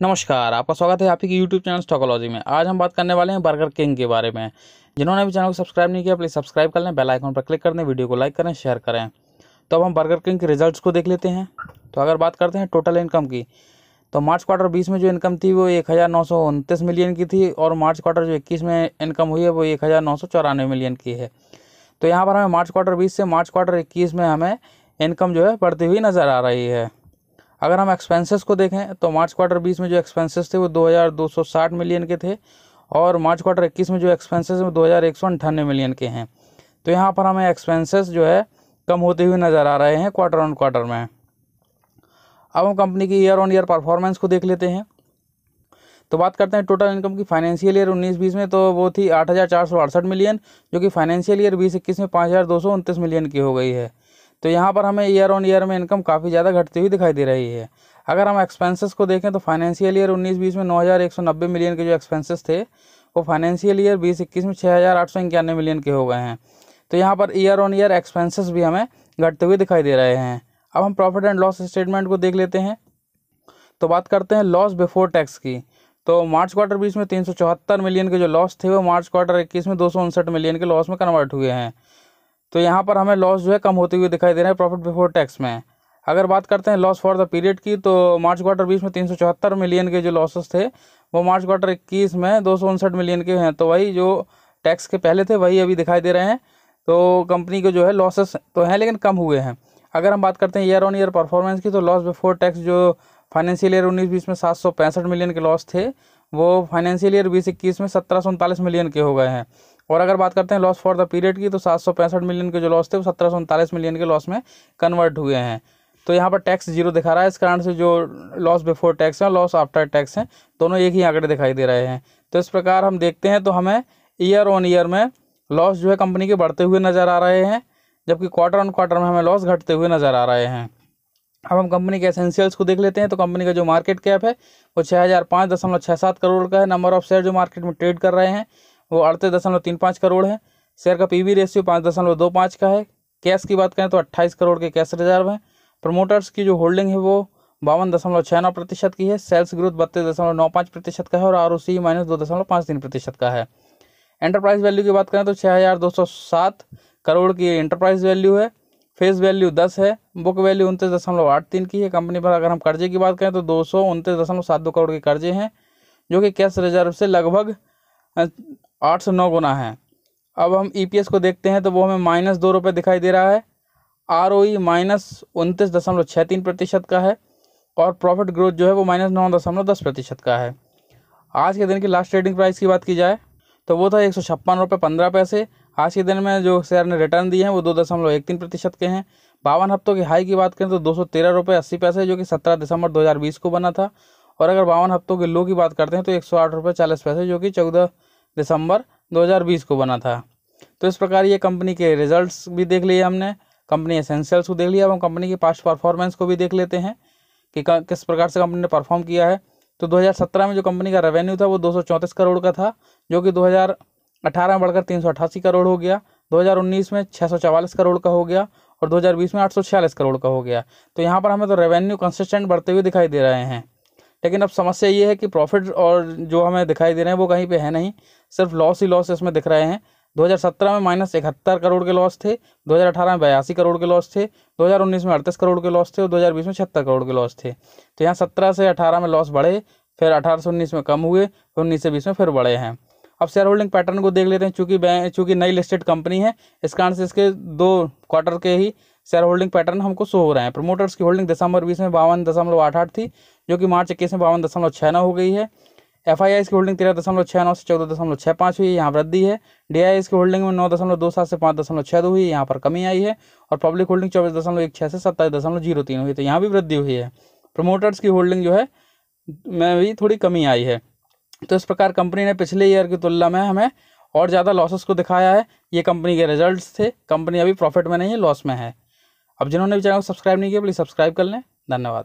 नमस्कार, आपका स्वागत है आपकी यूट्यूब चैनल स्टोकोलॉजी में। आज हम बात करने वाले हैं बर्गर किंग के बारे में। जिन्होंने भी चैनल को सब्सक्राइब नहीं किया प्लीज़ सब्सक्राइब कर लें बेल आइकन पर क्लिक कर दें वीडियो को लाइक करें शेयर करें। तो अब हम बर्गर किंग के रिजल्ट्स को देख लेते हैं। तो अगर बात करते हैं टोटल इनकम की तो मार्च क्वार्टर बीस में जो इनकम थी, वो एक हज़ार नौ सौ उनतीस मिलियन की थी और मार्च क्वार्टर जो इक्कीस में इनकम हुई है, वो एक हज़ार नौ सौ चौरानवे मिलियन की है। तो यहाँ पर हमें मार्च क्वार्टर बीस से मार्च क्वार्टर इक्कीस में हमें इनकम जो है बढ़ती हुई नज़र आ रही है। अगर हम एक्सपेंसेस को देखें तो मार्च क्वार्टर बीस में जो एक्सपेंसेस थे, वो दो हज़ार दो सौ साठ मिलियन के थे और मार्च क्वार्टर इक्कीस में जो एक्सपेंसेस वो दो हज़ार मिलियन के हैं। तो यहाँ पर हमें एक्सपेंसेस जो है, कम होते हुए नज़र आ रहे हैं क्वार्टर ऑन क्वार्टर में। अब हम कंपनी की ईयर ऑन ईयर परफॉर्मेंस को देख लेते हैं। तो बात करते हैं टोटल इनकम की फाइनेंशियल ईयर उन्नीस बीस में तो वो थी आठ हज़ार चार सौ अड़सठ मिलियन जो कि फाइनेंशियल ईयर बीस इक्कीस में पाँच हज़ार दो सौ उनतीस मिलियन की हो गई है। तो यहाँ पर हमें ईयर ऑन ईयर में इनकम काफ़ी ज़्यादा घटती हुई दिखाई दे रही है। अगर हम एक्सपेंसेस को देखें तो फाइनेंशियल ईयर उन्नीस बीस में नौ हज़ार एक सौ नब्बे मिलियन के जो एक्सपेंसेस थे, वो फाइनेंशियल ईयर बीस इक्कीस में छः हज़ार आठ सौ इक्यानवे मिलियन के हो गए हैं। तो यहाँ per year on year expenses भी हमें घटते हुए दिखाई दे रहे हैं। अब हम प्रॉफिट एंड लॉस स्टेटमेंट को देख लेते हैं। तो बात करते हैं लॉस बिफोर टैक्स की। तो मार्च क्वार्टर बीस में तीन सौ चौहत्तर मिलियन के जो लॉस थे, वो मार्च क्वार्टर इक्कीस में दो सौ उनसठ मिलियन के लॉस में कन्वर्ट हुए हैं। तो यहाँ पर हमें लॉस जो है कम होते हुए दिखाई दे रहा है प्रॉफिट बिफोर टैक्स में। अगर बात करते हैं लॉस फॉर द पीरियड की तो मार्च क्वार्टर बीस में तीन सौ चौहत्तर मिलियन के जो लॉसेस थे, वो मार्च क्वार्टर इक्कीस में दो सौ उनसठ मिलियन के हैं। तो वही जो टैक्स के पहले थे, वही अभी दिखाई दे रहे हैं। तो कंपनी के जो है लॉसेस तो हैं, लेकिन कम हुए हैं। अगर हम बात करते हैं ईयर ऑन ईयर परफॉर्मेंस की तो लॉस बिफोर टैक्स जो फाइनेंशियल ईयर उन्नीस बीस में सात सौ पैंसठ मिलियन के लॉस थे, वो फाइनेंशियल ईयर बीस इक्कीस में सत्रह सौ उनतालीस मिलियन के हो गए हैं। और अगर बात करते हैं लॉस फॉर द पीरियड की तो सात सौ पैंसठ मिलियन के जो लॉस थे, वो सत्रह सौ उनतालीस मिलियन के लॉस में कन्वर्ट हुए हैं। तो यहाँ पर टैक्स ज़ीरो दिखा रहा है। इस कारण से जो लॉस बिफोर टैक्स है लॉस आफ्टर टैक्स है, दोनों एक ही आंकड़े दिखाई दे रहे हैं। तो इस प्रकार हम देखते हैं तो हमें ईयर ऑन ईयर में लॉस जो है कंपनी के बढ़ते हुए नज़र आ रहे हैं, जबकि क्वार्टर ऑन क्वार्टर में हमें लॉस घटते हुए नज़र आ रहे हैं। अब हम कंपनी के एसेंशियल्स को देख लेते हैं तो कंपनी का जो मार्केट कैप है, वो छः हज़ार पाँच दशमलव छः सात करोड़ का है। नंबर ऑफ़ शेयर जो मार्केट में ट्रेड कर रहे हैं वो अड़तीस दशमलव तीन पाँच करोड़ है। शेयर का पी वी रेशियो पाँच दशमलव दो पाँच का है। कैश की बात करें तो अट्ठाईस करोड़ के कैश रिज़र्व हैं। प्रमोटर्स की जो होल्डिंग है वो बावन दशमलव छः नौ प्रतिशत की है। सेल्स ग्रोथ बत्तीस दशमलव नौ पाँच प्रतिशत का है और आर ओ सी माइनस दो दशमलव पाँच तीन प्रतिशत का है। एंटरप्राइज वैल्यू की बात करें तो छः हज़ार दो सौ सात करोड़ की एंटरप्राइज वैल्यू है। फेस वैल्यू दस है। बुक वैल्यू उनतीस दशमलव आठ तीन की है। कंपनी पर अगर हम कर्जे की बात करें तो दो सौ उनतीस दशमलव सात दो करोड़ के कर्जे हैं, जो कि कैश रिज़र्व से लगभग आठ से नौ गुना है। अब हम ई e को देखते हैं तो वो हमें माइनस दो रुपये दिखाई दे रहा है। आर ओ ई माइनस उनतीस दशमलव छः तीन प्रतिशत का है और प्रॉफिट ग्रोथ जो है वो माइनस नौ दशमलव दस प्रतिशत का है। आज के दिन की लास्ट ट्रेडिंग प्राइस की बात की जाए तो वो था एक सौ छप्पन रुपये पंद्रह पैसे। आज के दिन में जो शेयर ने रिटर्न दिए हैं वो दो दशमलव एक तीन प्रतिशत के हैं। बावन हफ्तों की हाई की बात करें तो दो सौ तेरह रुपये अस्सी पैसे जो कि सत्रह दिसंबर दो हज़ार बीस को बना था। और अगर बावन हफ्तों के लो की बात करते हैं तो एक सौ आठ रुपये चालीस पैसे जो कि चौदह दिसंबर दो हज़ार बीस को बना था। तो इस प्रकार ये कंपनी के रिजल्ट्स भी देख लिए हमने, कंपनी एसेंशियल्स को देख लिया, अब हम कंपनी की पास्ट परफॉर्मेंस को भी देख लेते हैं कि किस प्रकार से कंपनी ने परफॉर्म किया है। तो 2017 में जो कंपनी का रेवेन्यू था वो दो सौ चौंतीस करोड़ का था, जो कि 2018 में बढ़कर तीन सौ अट्ठासी करोड़ हो गया। 2019 में छः करोड़ का हो गया और 2020 में आठ सौ छियालीस करोड़ का हो गया। तो यहाँ पर हमें तो रेवेन्यू कंसिस्टेंट बढ़ते हुए दिखाई दे रहे हैं। लेकिन अब समस्या ये है कि प्रॉफिट और जो हमें दिखाई दे रहे हैं वो कहीं पे है नहीं। सिर्फ़ लॉस ही लॉस इसमें दिख रहे हैं। 2017 में माइनस इकहत्तर करोड़ के लॉस थे। 2018 में बयासी करोड़ के लॉस थे। 2019 में अड़तीस करोड़ के लॉस थे। और 2020 में छिहत्तर करोड़ के लॉस थे। तो यहाँ सत्रह से अठारह में लॉस बढ़े, फिर अठारह से उन्नीस में कम हुए, फिर उन्नीस से बीस में फिर बढ़े हैं। अब शेयर होल्डिंग पैटर्न को देख लेते हैं। चूँकि चूँकि नई लिस्टेड कंपनी है, इस कारण से इसके दो क्वार्टर के ही शेयर होल्डिंग पैटर्न हमको शो हो रहे हैं। प्रमोटर्स की होल्डिंग दिसंबर बीस में बावन दशमलव आठ आठ थी, जो कि मार्च इक्कीस में बावन दशमलव छः नौ हो गई है। एफ़ आई की होल्डिंग तेरह दशमलव छः नौ से चौदह दशमलव छः पाँच हुई, यहाँ वृद्धि है। डी आई की होल्डिंग में नौ दशमलव दो सात से पाँच दशमलव छः दो हुई, यहाँ पर कमी आई है। और पब्लिक होल्डिंग चौबीस दशमलव एक छः से सत्ताईस दशमलव ज़ीरो तीन हुई तो यहाँ भी वृद्धि हुई है। प्रमोटर्स की होल्डिंग जो है, में भी थोड़ी कमी आई है। तो इस प्रकार कंपनी ने पिछले ईयर की तुलना में हमें और ज़्यादा लॉसेस को दिखाया है। ये कंपनी के रिजल्ट्स थे। कंपनी अभी प्रॉफिट में नहीं है लॉस में है। अब जिन्होंने भी चैनल को सब्सक्राइब नहीं किया प्लीज़ सब्सक्राइब कर लें। धन्यवाद।